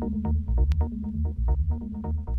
なるほど。